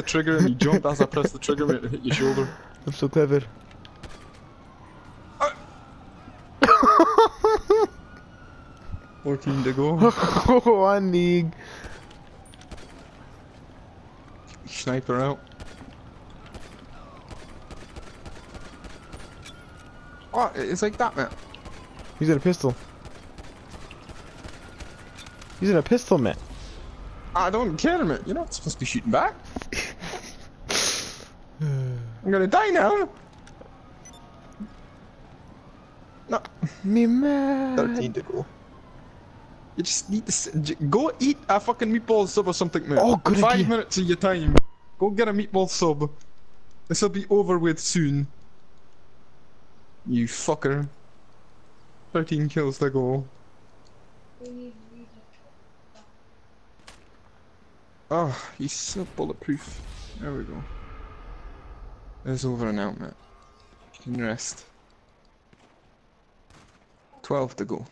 the trigger and you jumped as I pressed the trigger, mate, it hit your shoulder. I'm so clever. Ah! Fourteen to go. One league. Sniper out. Oh, it's like that, man. Using a pistol. He's in a pistol, man. I don't care, man. You're not supposed to be shooting back. I'm gonna die now. No, Me mad. 13 to go. You just need to s- j- go eat a fucking meatball sub or something, man. Oh, good Five idea. minutes of your time. Go get a meatball sub. This'll be over with soon. You fucker. 13 kills to go. Oh, he's so bulletproof. There we go. It's over and out, mate. You can rest. 12 to go.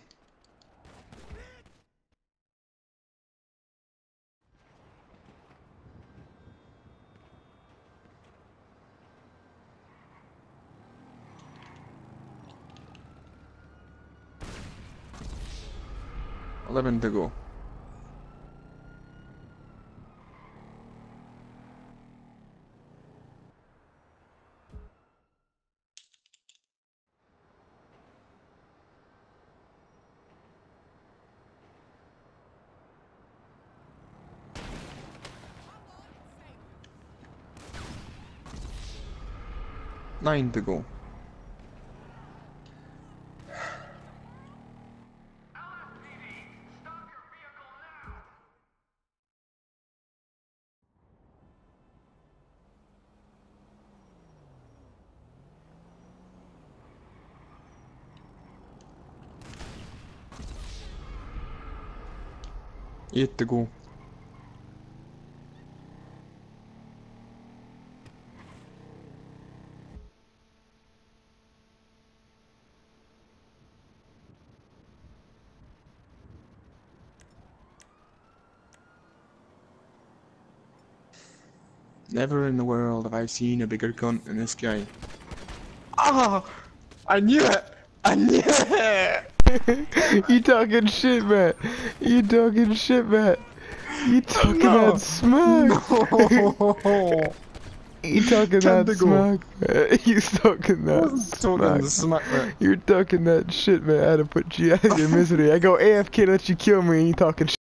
Eleven to go. Nine to go. Eight to go. Never in the world have I seen a bigger cunt than this guy. Ah! I knew it! I knew it! you talking shit, man. You talking shit, man. You talking No. that smack. No! You talking that smack. You talking that Talking the smack. smack man. You're talking that shit, man. I had to put you out of your misery. I go AFK, let you kill me, and you talking